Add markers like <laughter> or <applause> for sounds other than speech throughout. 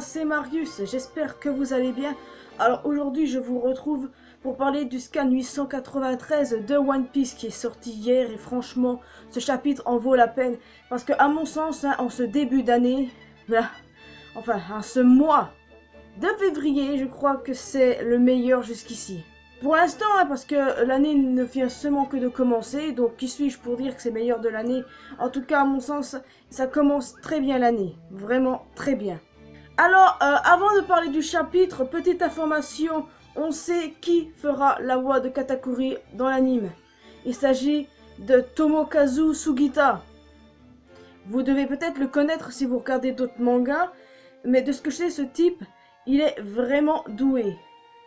C'est Marius, j'espère que vous allez bien. Alors aujourd'hui je vous retrouve pour parler du scan 893 de One Piece qui est sorti hier et franchement ce chapitre en vaut la peine parce que à mon sens hein, en ce début d'année, enfin en ce mois de février je crois que c'est le meilleur jusqu'ici. Pour l'instant, hein, parce que l'année ne vient seulement que de commencer, donc qui suis-je pour dire que c'est meilleur de l'année? En tout cas, à mon sens, ça commence très bien l'année. Vraiment très bien. Alors, euh, avant de parler du chapitre, petite information, on sait qui fera la voix de Katakuri dans l'anime. Il s'agit de Tomokazu Sugita. Vous devez peut-être le connaître si vous regardez d'autres mangas, mais de ce que je sais, ce type, il est vraiment doué.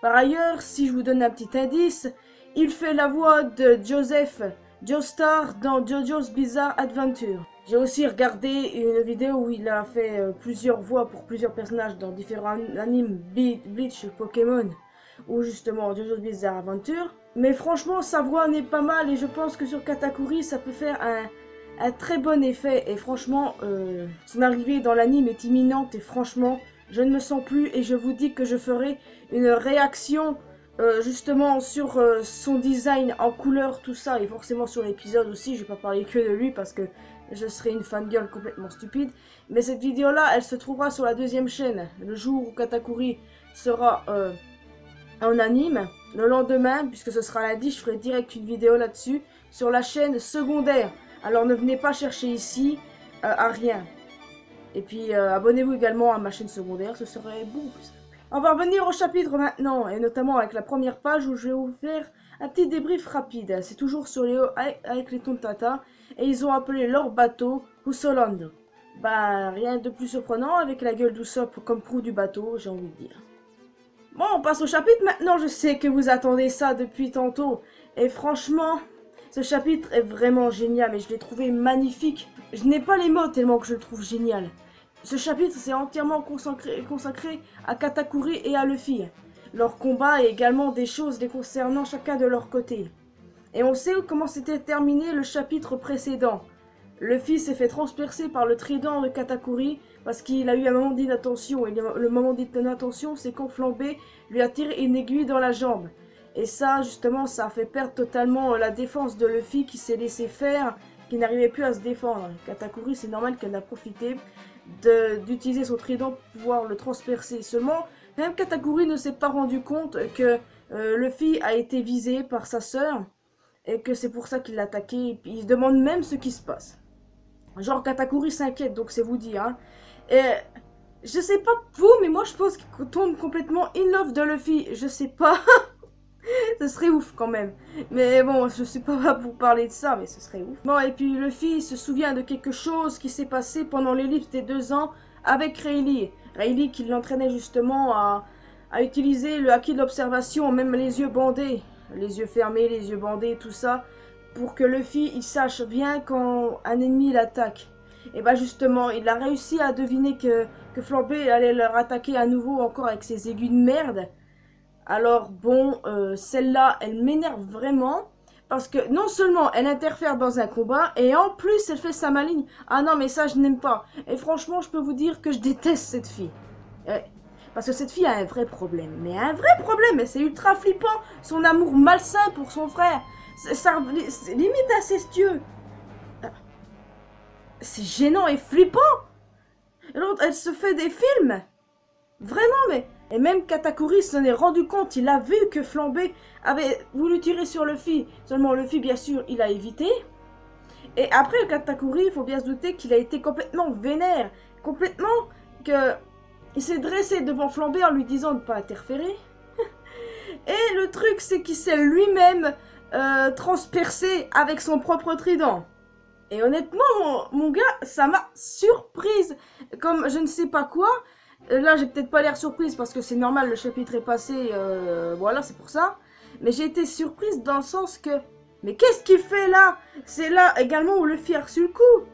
Par ailleurs, si je vous donne un petit indice, il fait la voix de Joseph Joestar dans JoJo's Bizarre Adventure. J'ai aussi regardé une vidéo où il a fait euh, plusieurs voix pour plusieurs personnages dans différents animes Bleach, Pokémon ou justement JoJo's Bizarre Adventure. Mais franchement, sa voix n'est pas mal et je pense que sur Katakuri, ça peut faire un, très bon effet. Et franchement, euh, son arrivée dans l'anime est imminente et franchement, je ne me sens plus et je vous dis que je ferai une réaction euh, justement sur son design en couleur, tout ça, et forcément sur l'épisode aussi, je vais pas parler que de lui parce que je serai une fangirl complètement stupide. Mais cette vidéo-là, elle se trouvera sur la deuxième chaîne, le jour où Katakuri sera euh, en anime. Le lendemain, puisque ce sera lundi, je ferai direct une vidéo là-dessus, sur la chaîne secondaire. Alors ne venez pas chercher ici à rien. Et puis euh, abonnez-vous également à ma chaîne secondaire, ce serait beaucoup. On va revenir au chapitre maintenant, et notamment avec la première page où je vais vous faire un petit débrief rapide. C'est toujours sur les avec les Tontata, et ils ont appelé leur bateau Hussolando. Bah rien de plus surprenant avec la gueule d'Usopp comme proue du bateau, j'ai envie de dire. Bon, on passe au chapitre maintenant, je sais que vous attendez ça depuis tantôt, et franchement, ce chapitre est vraiment génial, et je l'ai trouvé magnifique. Je n'ai pas les mots tellement que je le trouve génial. Ce chapitre s'est entièrement consacré, consacré, à Katakuri et à Luffy. Leur combat et également des choses les concernant chacun de leur côté. Et on sait comment s'était terminé le chapitre précédent. Luffy s'est fait transpercer par le trident de Katakuri parce qu'il a eu un moment d'inattention. Et le moment d'inattention, c'est quand Flambé lui a tiré une aiguille dans la jambe. Et ça, justement, ça a fait perdre totalement la défense de Luffy qui s'est laissé faire, qui n'arrivait plus à se défendre. Katakuri, c'est normal qu'elle a profité d'utiliser son trident pour pouvoir le transpercer. Seulement, même Katakuri ne s'est pas rendu compte que euh, Luffy a été visé par sa sœur et que c'est pour ça qu'il l'a attaqué. Il se demande même ce qui se passe. Genre Katakuri s'inquiète, donc c'est vous dire. Hein. Et je sais pas vous, mais moi je pense qu'il tombe complètement in love de Luffy. Je sais pas. <laughs> ce serait ouf quand même. Mais bon, je suis pas là pour parler de ça, mais ce serait ouf. Bon, et puis fils se souvient de quelque chose qui s'est passé pendant l'ellipse des deux ans avec Rayleigh. Rayleigh qui l'entraînait justement à, à utiliser le acquis de l'observation, même les yeux bandés. Les yeux fermés, les yeux bandés, tout ça. Pour que Luffy, il sache bien quand un ennemi l'attaque. Et bah justement, il a réussi à deviner que, que Flambé allait leur attaquer à nouveau encore avec ses aiguilles de merde. Alors bon, euh, celle-là, elle m'énerve vraiment. Parce que non seulement elle interfère dans un combat, et en plus elle fait sa maligne. Ah non, mais ça je n'aime pas. Et franchement, je peux vous dire que je déteste cette fille. parce que cette fille a un vrai problème. Mais un vrai problème, c'est ultra flippant. Son amour malsain pour son frère. C'est limite incestueux. C'est gênant et flippant. Elle se fait des films. Vraiment, mais et même Katakuri s'en est rendu compte, il a vu que Flambé avait voulu tirer sur Luffy. Seulement Luffy, bien sûr, il a évité. Et après Katakuri, il faut bien se douter qu'il a été complètement vénère. Complètement que... Il s'est dressé devant Flambé en lui disant de ne pas interférer. <laughs> Et le truc, c'est qu'il s'est lui-même euh, transpercé avec son propre trident. Et honnêtement, mon, mon gars, ça m'a surprise. Comme je ne sais pas quoi. Euh, là, j'ai peut-être pas l'air surprise parce que c'est normal, le chapitre est passé, euh, voilà, c'est pour ça. Mais j'ai été surprise dans le sens que... Mais qu'est-ce qu'il fait là? C'est là également où Luffy a reçu le coup.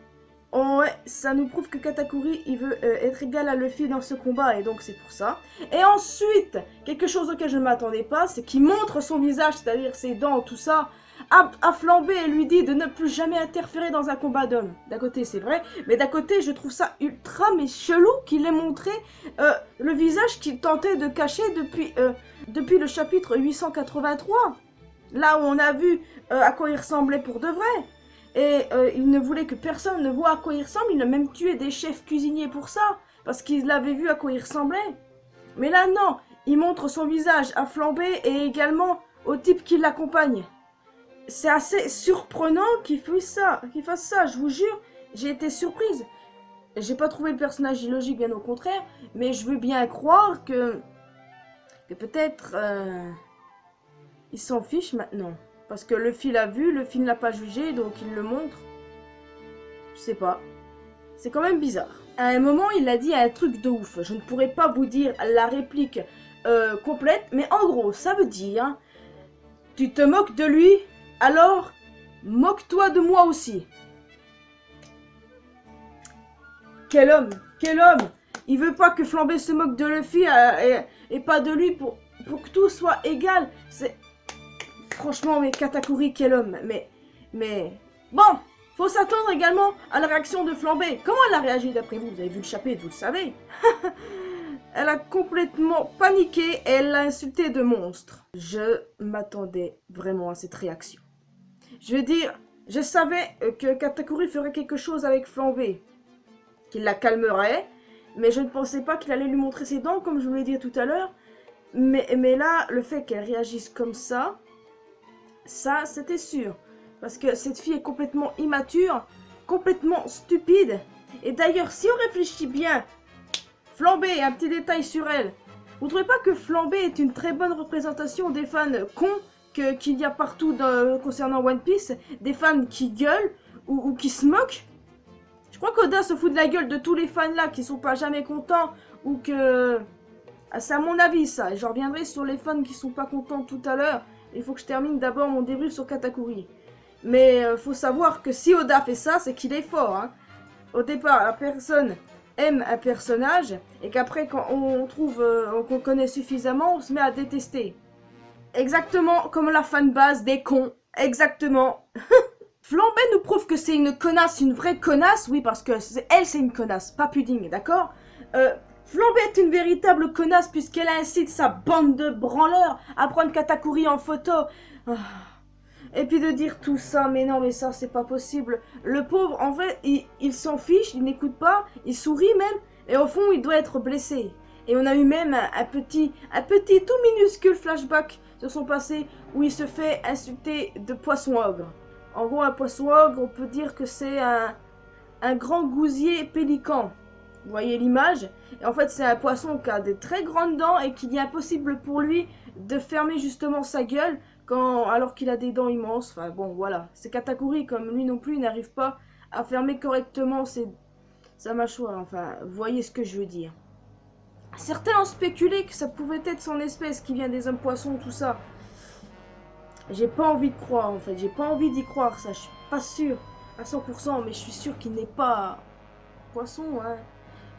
Oh, ouais, ça nous prouve que Katakuri, il veut euh, être égal à Luffy dans ce combat, et donc c'est pour ça. Et ensuite, quelque chose auquel je ne m'attendais pas, c'est qu'il montre son visage, c'est-à-dire ses dents, tout ça, à, Flambé et lui dit de ne plus jamais interférer dans un combat d'hommes. D'un côté, c'est vrai, mais d'un côté, je trouve ça ultra mais chelou qu'il ait montré euh, le visage qu'il tentait de cacher depuis, euh, depuis le chapitre 883. Là où on a vu euh, à quoi il ressemblait pour de vrai. Et il ne voulait que personne ne voit à quoi il ressemble. Il a même tué des chefs cuisiniers pour ça. Parce qu'il avait vu à quoi il ressemblait. Mais là, non. Il montre son visage à Flambé et également au type qui l'accompagne. C'est assez surprenant qu'il fasse ça, je vous jure. J'ai été surprise. J'ai pas trouvé le personnage illogique, bien au contraire, mais je veux bien croire que que peut-être euh, il s'en fiche maintenant parce que le fil a vu, le film l'a pas jugé, donc il le montre. Je sais pas. C'est quand même bizarre. À un moment, il a dit un truc de ouf. Je ne pourrais pas vous dire la réplique euh, complète, mais en gros, ça veut dire tu te moques de lui, alors moque-toi de moi aussi. Quel homme Quel homme Il veut pas que Flambé se moque de Luffy euh, et, pas de lui pour, que tout soit égal. C'est... Franchement, mais Katakuri, quel homme Mais... Mais... Bon Faut s'attendre également à la réaction de Flambé. Comment elle a réagi d'après vous? Vous avez vu le chapitre, vous le savez <laughs> Elle a complètement paniqué et elle l'a insulté de monstre. Je m'attendais vraiment à cette réaction. Je veux dire, je savais que Katakuri ferait quelque chose avec Flambé, qu'il la calmerait, mais je ne pensais pas qu'il allait lui montrer ses dents, comme je vous l'ai dit tout à l'heure. Mais, mais là, le fait qu'elle réagisse comme ça, ça, c'était sûr. Parce que cette fille est complètement immature, complètement stupide. Et d'ailleurs, si on réfléchit bien Flambé, un petit détail sur elle. Vous trouvez pas que Flambé est une très bonne représentation des fans cons qu'il y a partout concernant One Piece Des fans qui gueulent ou, qui se moquent Je crois qu'Oda se fout de la gueule de tous les fans là qui sont pas jamais contents ou que... Ah, c'est à mon avis ça, et je reviendrai sur les fans qui sont pas contents tout à l'heure. Il faut que je termine d'abord mon débrief sur Katakuri. Mais euh, faut savoir que si Oda fait ça, c'est qu'il est fort. Hein. Au départ, la personne aime un personnage et qu'après quand on trouve euh, qu'on connaît suffisamment, on se met à détester. Exactement comme la fanbase des cons. Exactement. <laughs> Flambé nous prouve que c'est une connasse, une vraie connasse, oui parce que elle c'est une connasse, pas Pudding, d'accord? Euh, Flambé est une véritable connasse puisqu'elle incite sa bande de branleurs à prendre Katakuri en photo. Ah. Et puis de dire tout ça, mais non, mais ça, c'est pas possible. Le pauvre, en fait, il, s'en fiche, il n'écoute pas, il sourit même, et au fond, il doit être blessé. Et on a eu même un, petit, un petit tout minuscule flashback sur son passé où il se fait insulter de poisson ogre. En gros, un poisson ogre, on peut dire que c'est un, un grand gousier pélican. Vous voyez l'image? Et en fait, c'est un poisson qui a des très grandes dents et qu'il est impossible pour lui de fermer justement sa gueule quand, alors qu'il a des dents immenses. Enfin bon, voilà. C'est Katakuri, comme lui non plus, il n'arrive pas à fermer correctement ses, sa mâchoire. Enfin, vous voyez ce que je veux dire. Certains ont spéculé que ça pouvait être son espèce qui vient des hommes poissons, tout ça. J'ai pas envie de croire, en fait. J'ai pas envie d'y croire, ça. Je suis pas sûr à 100%, mais je suis sûr qu'il n'est pas poisson, hein.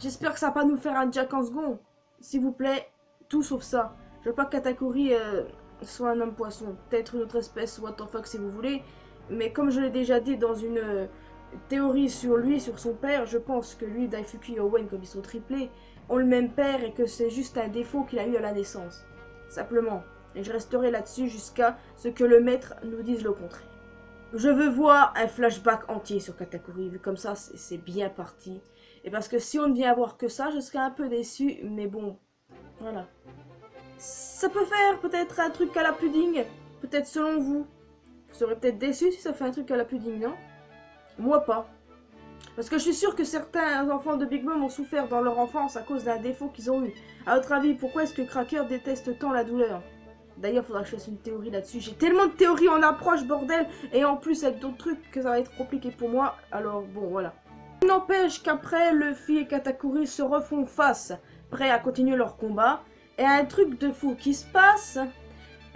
J'espère que ça va pas nous faire un Jack en second. S'il vous plaît, tout sauf ça. Je veux pas que Katakuri... Euh, soit un homme poisson, peut-être une autre espèce, what the fuck si vous voulez. Mais comme je l'ai déjà dit dans une euh, théorie sur lui, sur son père, je pense que lui, Daifuki et Owen, comme ils sont triplés, ont le même père et que c'est juste un défaut qu'il a eu à la naissance. Simplement. Et je resterai là-dessus jusqu'à ce que le maître nous dise le contraire. Je veux voir un flashback entier sur Katakuri, vu comme ça, c'est bien parti. Et parce que si on ne vient voir que ça, je serais un peu déçu, mais bon, voilà. Ça peut faire peut-être un truc à la pudding. Peut-être selon vous. Vous serez peut-être déçu si ça fait un truc à la pudding, non? Moi pas. Parce que je suis sûr que certains enfants de Big Mom ont souffert dans leur enfance à cause d'un défaut qu'ils ont eu. À votre avis, pourquoi est-ce que Cracker déteste tant la douleur? D'ailleurs, faudra que je fasse une théorie là-dessus. J'ai tellement de théories en approche, bordel Et en plus, avec d'autres trucs, que ça va être compliqué pour moi. Alors, bon, voilà. N'empêche qu'après, Luffy et Katakuri se refont face, prêts à continuer leur combat. Et un truc de fou qui se passe,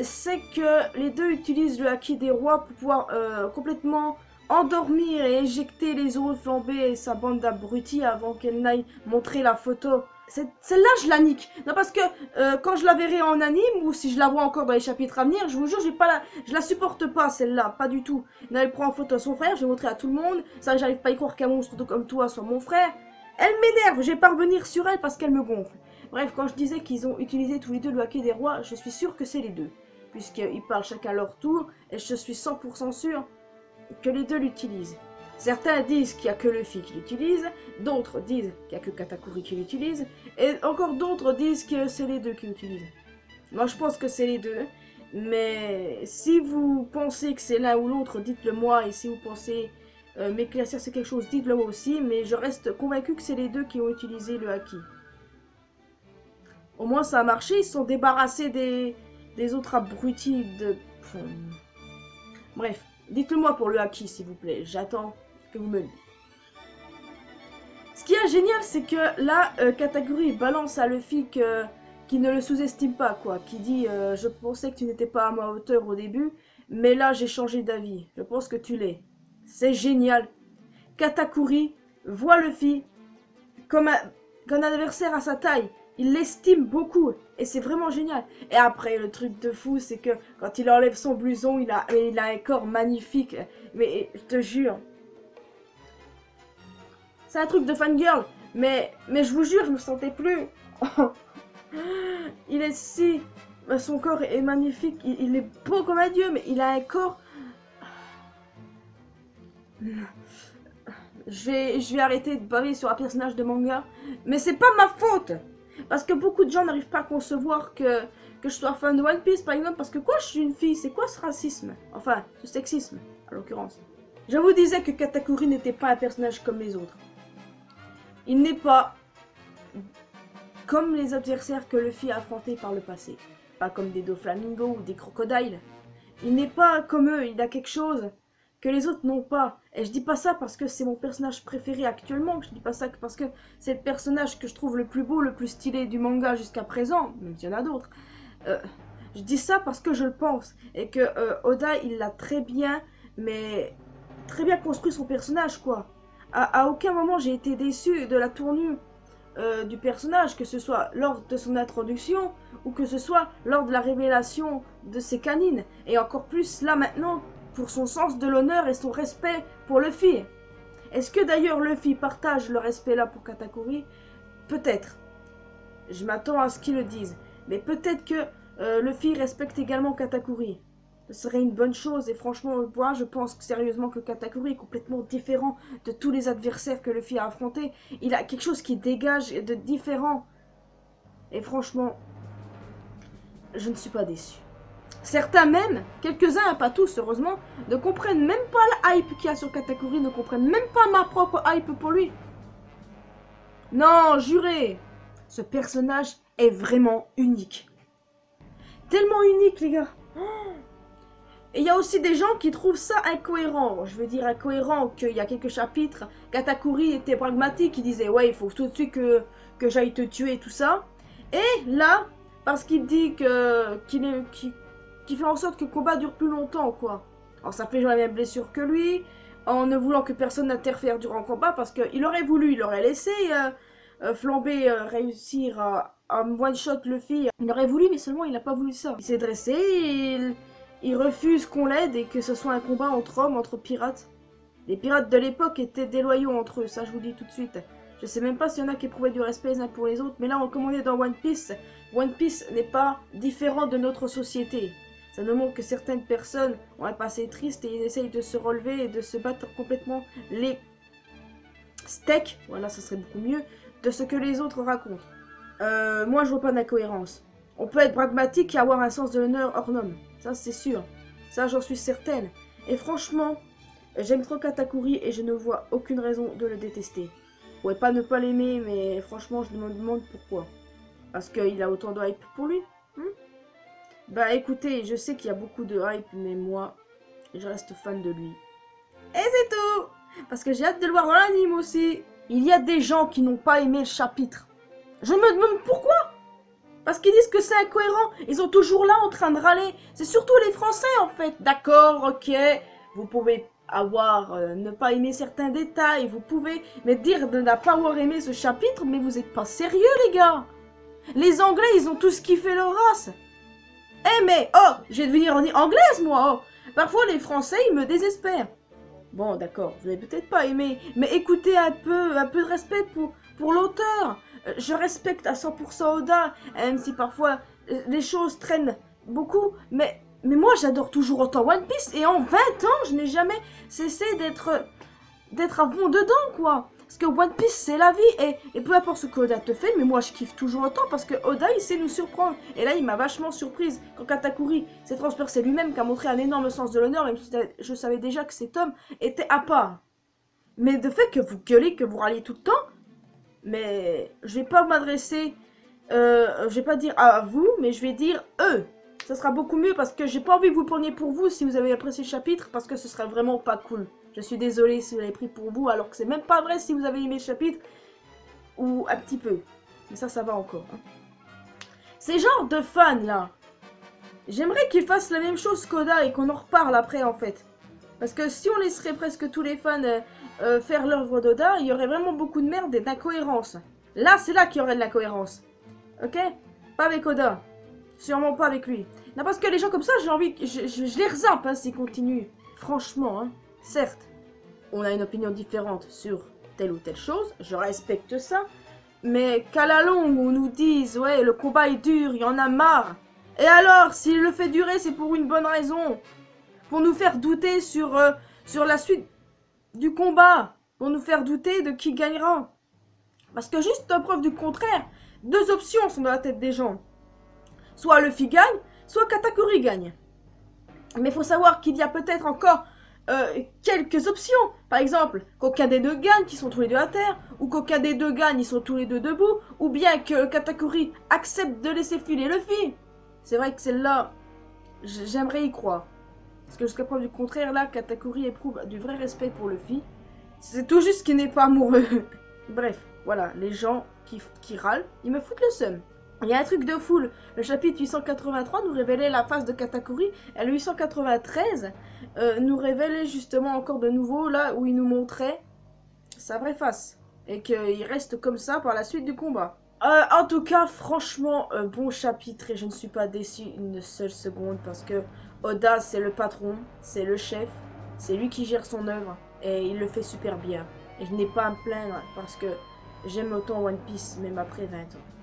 c'est que les deux utilisent le haki des rois pour pouvoir euh, complètement endormir et éjecter les euros flambés et sa bande d'abrutis avant qu'elle n'aille montrer la photo Celle-là, je la nique. Non, parce que euh, quand je la verrai en anime, ou si je la vois encore dans les chapitres à venir, je vous jure, pas la... je la supporte pas, celle-là. Pas du tout. Là, elle prend en photo son frère, je vais montrer à tout le monde. Ça, j'arrive pas à y croire qu'un monstre comme toi soit mon frère. Elle m'énerve, je vais pas revenir sur elle parce qu'elle me gonfle. Bref, quand je disais qu'ils ont utilisé tous les deux le hacker des rois, je suis sûr que c'est les deux. Puisqu'ils parlent chacun leur tour, et je suis 100% sûr que les deux l'utilisent. Certains disent qu'il n'y a que Luffy qui l'utilise, d'autres disent qu'il n'y a que Katakuri qui l'utilise, et encore d'autres disent que c'est les deux qui l'utilisent. Moi je pense que c'est les deux, mais si vous pensez que c'est l'un ou l'autre, dites-le moi, et si vous pensez euh, m'éclaircir c'est quelque chose, dites-le moi aussi, mais je reste convaincu que c'est les deux qui ont utilisé le haki. Au moins ça a marché, ils se sont débarrassés des, des autres abrutis de... Bref, dites-le moi pour le haki s'il vous plaît, j'attends que vous me Ce qui est génial, c'est que là, euh, Katakuri balance à Luffy que, qui ne le sous-estime pas, quoi. Qui dit euh, Je pensais que tu n'étais pas à ma hauteur au début, mais là, j'ai changé d'avis. Je pense que tu l'es. C'est génial. Katakuri voit Luffy comme un adversaire à sa taille. Il l'estime beaucoup et c'est vraiment génial. Et après, le truc de fou, c'est que quand il enlève son blouson, il a, un corps magnifique. Mais je te jure, c'est un truc de fangirl. Mais, je vous jure, je me sentais plus. <laughs> il est si... Son corps est magnifique. Il, est beau comme un dieu, mais il a un corps... Je vais, arrêter de baver sur un personnage de manga. Mais c'est pas ma faute Parce que beaucoup de gens n'arrivent pas à concevoir que, que je sois fan de One Piece, par exemple. Parce que quoi, je suis une fille C'est quoi ce racisme? Enfin, ce sexisme, à l'occurrence. Je vous disais que Katakuri n'était pas un personnage comme les autres. Il n'est pas comme les adversaires que Luffy a affrontés par le passé. Pas comme des Doflamingo ou des crocodiles. Il n'est pas comme eux, il a quelque chose que les autres n'ont pas. Et je dis pas ça parce que c'est mon personnage préféré actuellement, je dis pas ça parce que c'est le personnage que je trouve le plus beau, le plus stylé du manga jusqu'à présent, même s'il y en a d'autres. Euh, je dis ça parce que je le pense. Et que euh, Oda, il l'a très bien, mais très bien construit son personnage, quoi à, aucun moment j'ai été déçu de la tournure euh, du personnage, que ce soit lors de son introduction ou que ce soit lors de la révélation de ses canines. Et encore plus là maintenant pour son sens de l'honneur et son respect pour Luffy. Est-ce que d'ailleurs Luffy partage le respect là pour Katakuri? Peut-être. Je m'attends à ce qu'il le dise. Mais peut-être que euh, Luffy respecte également Katakuri ce serait une bonne chose. Et franchement, moi, je pense sérieusement que Katakuri est complètement différent de tous les adversaires que Luffy a affrontés. Il a quelque chose qui dégage de différent. Et franchement, je ne suis pas déçu. Certains même, quelques-uns, pas tous heureusement, ne comprennent même pas la hype qu'il y a sur Katakuri, ne comprennent même pas ma propre hype pour lui. Non, juré Ce personnage est vraiment unique. Tellement unique, les gars. <gasps> Et il y a aussi des gens qui trouvent ça incohérent. Je veux dire incohérent qu'il y a quelques chapitres, Katakuri était pragmatique, il disait ouais il faut tout de suite que, j'aille te tuer et tout ça. Et là, parce qu'il dit que qu'il est fait en sorte que le combat dure plus longtemps quoi. Fait genre la même blessure que lui, en ne voulant que personne n'interfère durant le combat parce qu'il aurait voulu, il aurait laissé euh, euh, flamber, euh, réussir à, one-shot le fille. Il aurait voulu mais seulement il n'a pas voulu ça. Il s'est dressé il refuse qu'on l'aide et que ce soit un combat entre hommes, entre pirates. Les pirates de l'époque étaient déloyaux entre eux, ça je vous dis tout de suite. Je sais même pas s'il y en a qui éprouvaient du respect les uns pour les autres, mais là, on commandait dans One Piece, One Piece n'est pas différent de notre société. Ça nous montre que certaines personnes ont un passé triste et ils essayent de se relever et de se battre complètement les steaks, voilà, ça serait beaucoup mieux, de ce que les autres racontent. Euh, moi, je vois pas d'incohérence. On peut être pragmatique et avoir un sens de l'honneur hors norme. Ça, c'est sûr. Ça, j'en suis certaine. Et franchement, j'aime trop Katakuri et je ne vois aucune raison de le détester. Je pourrais pas ne pas l'aimer, mais franchement, je me demande pourquoi. Parce qu'il a autant de hype pour lui hmm? Bah écoutez, je sais qu'il y a beaucoup de hype, mais moi, je reste fan de lui. Et c'est tout Parce que j'ai hâte de le voir dans l'anime aussi. Il y a des gens qui n'ont pas aimé le chapitre. Je me demande pourquoi parce qu'ils disent que c'est incohérent. Ils sont toujours là en train de râler. C'est surtout les Français en fait. D'accord, ok. Vous pouvez avoir, euh, ne pas aimer certains détails, vous pouvez me dire de ne pas avoir aimé ce chapitre, mais vous êtes pas sérieux les gars Les Anglais, ils ont tous kiffé leur race Eh mais, oh, je vais devenir anglaise moi, oh Parfois les Français, ils me désespèrent. Bon, d'accord, vous n'avez peut-être pas aimé, mais écoutez un peu, un peu de respect pour, pour l'auteur. Euh, je respecte à 100% Oda, même si parfois euh, les choses traînent beaucoup, mais mais moi, j'adore toujours autant One Piece. Et en 20 ans, je n'ai jamais cessé d'être d'être à fond dedans, quoi. Parce que One Piece, c'est la vie. Et, peu importe ce qu'Oda te fait, mais moi, je kiffe toujours autant. Parce que Oda, il sait nous surprendre. Et là, il m'a vachement surprise. Quand Katakuri s'est transpercé lui-même, qui a montré un énorme sens de l'honneur, même si je savais déjà que cet homme était à part. Mais de fait que vous gueulez, que vous râliez tout le temps, mais je vais pas m'adresser... Euh, je vais pas dire à vous, mais je vais dire eux ça sera beaucoup mieux parce que j'ai pas envie que vous preniez pour vous si vous avez apprécié le chapitre parce que ce serait vraiment pas cool. Je suis désolée si vous l'avez pris pour vous alors que c'est même pas vrai si vous avez aimé le chapitre ou un petit peu. Mais ça, ça va encore. Hein. Ces genres de fans là, j'aimerais qu'ils fassent la même chose qu'Oda et qu'on en reparle après en fait. Parce que si on laisserait presque tous les fans euh, euh, faire l'œuvre d'Oda, il y aurait vraiment beaucoup de merde et d'incohérence. Là, c'est là qu'il y aurait de l'incohérence. Ok? Pas avec Oda. Sûrement pas avec lui. Non, parce que les gens comme ça, j'ai envie... Je, je, les rezimpe, hein, s'ils continuent. Franchement, hein. Certes, on a une opinion différente sur telle ou telle chose. Je respecte ça. Mais qu'à la longue, on nous dise, ouais, le combat est dur, il y en a marre. Et alors, s'il le fait durer, c'est pour une bonne raison. Pour nous faire douter sur, euh, la suite du combat. Pour nous faire douter de qui gagnera. Parce que juste preuve du contraire, deux options sont dans la tête des gens. Soit Luffy gagne, soit Katakuri gagne. Mais faut savoir qu'il y a peut-être encore euh, quelques options. Par exemple, qu'aucun des deux gagne, qui sont tous les deux à terre, ou qu'aucun des deux gagne, ils sont tous les deux debout, ou bien que Katakuri accepte de laisser filer Luffy. C'est vrai que celle-là, j'aimerais y croire. Parce que jusqu'à preuve du contraire, là, Katakuri éprouve du vrai respect pour Luffy. C'est tout juste qu'il n'est pas amoureux. <laughs> Bref, voilà, les gens qui, qui râlent, ils me foutent le seum. Il y a un truc de foule. Le chapitre 883 nous révélait la face de Katakuri. Et le 893 euh, nous révélait justement encore de nouveau là où il nous montrait sa vraie face. Et qu'il reste comme ça par la suite du combat. Euh, en tout cas, franchement, bon chapitre et je ne suis pas déçu une seule seconde parce que Oda, c'est le patron, c'est le chef, c'est lui qui gère son œuvre et il le fait super bien. Et je n'ai pas à me plaindre parce que j'aime autant One Piece même après 20 ans.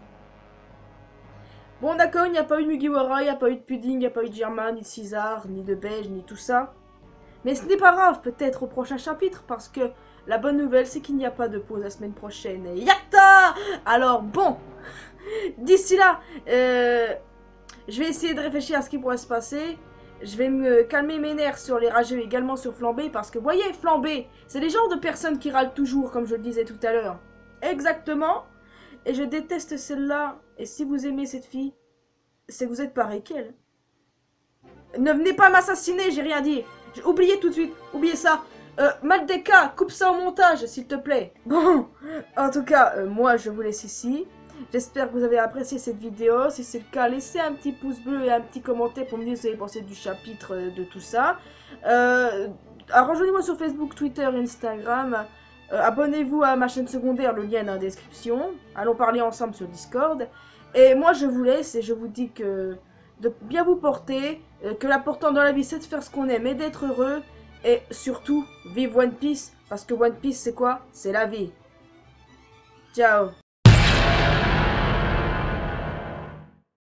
Bon d'accord, il n'y a pas eu de Mugiwara, il n'y a pas eu de Pudding, il n'y a pas eu de Germain, ni de César, ni de Belge, ni tout ça. Mais ce n'est pas grave, peut-être au prochain chapitre, parce que la bonne nouvelle, c'est qu'il n'y a pas de pause la semaine prochaine. Yatta Alors bon, <laughs> d'ici là, euh, je vais essayer de réfléchir à ce qui pourrait se passer. Je vais me calmer mes nerfs sur les rageux, également sur Flambé, parce que, voyez, Flambé, c'est les genres de personnes qui râlent toujours, comme je le disais tout à l'heure. Exactement. Et je déteste celle-là. Et si vous aimez cette fille, c'est que vous êtes pareil qu'elle. Ne venez pas m'assassiner, j'ai rien dit. Oubliez tout de suite, oubliez ça. Euh, Maldeka, coupe ça au montage, s'il te plaît. <laughs> Bon, en tout cas, euh, moi, je vous laisse ici. J'espère que vous avez apprécié cette vidéo. Si c'est le cas, laissez un petit pouce bleu et un petit commentaire pour me dire ce que vous avez pensé du chapitre euh, de tout ça. Euh, Rejoignez-moi sur Facebook, Twitter, Instagram. Euh, abonnez-vous à ma chaîne secondaire, le lien est dans la description. Allons parler ensemble sur Discord. Et moi, je vous laisse et je vous dis que de bien vous porter, euh, que l'important dans la vie, c'est de faire ce qu'on aime et d'être heureux. Et surtout, vive One Piece, parce que One Piece, c'est quoi? C'est la vie. Ciao